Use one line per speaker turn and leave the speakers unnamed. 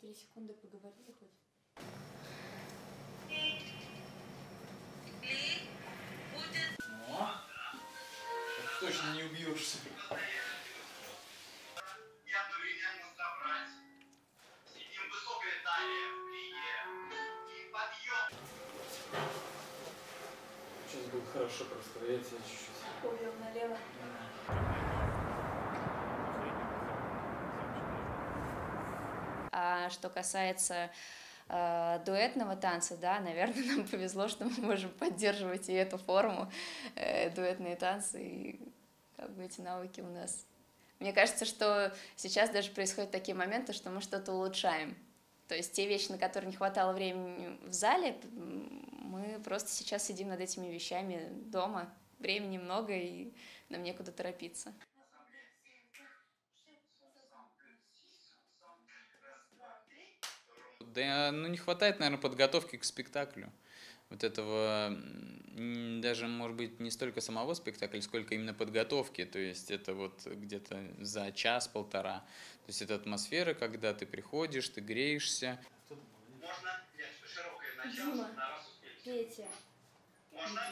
три секунды поговорили хоть.
О, точно не убьешься. Сейчас будет хорошо просто, я тебя чуть-чуть.
Увел налево.
А что касается э, дуэтного танца, да, наверное, нам повезло, что мы можем поддерживать и эту форму, э, дуэтные танцы, и как бы эти навыки у нас. Мне кажется, что сейчас даже происходят такие моменты, что мы что-то улучшаем. То есть те вещи, на которые не хватало времени в зале, мы просто сейчас сидим над этими вещами дома. Времени много, и нам некуда торопиться.
Да, ну не хватает, наверное, подготовки к спектаклю. Вот этого, даже, может быть, не столько самого спектакля, сколько именно подготовки. То есть это вот где-то за час-полтора. То есть это атмосфера, когда ты приходишь, ты греешься.
Можно взять широкое начало
Дима. Петя.
Можно?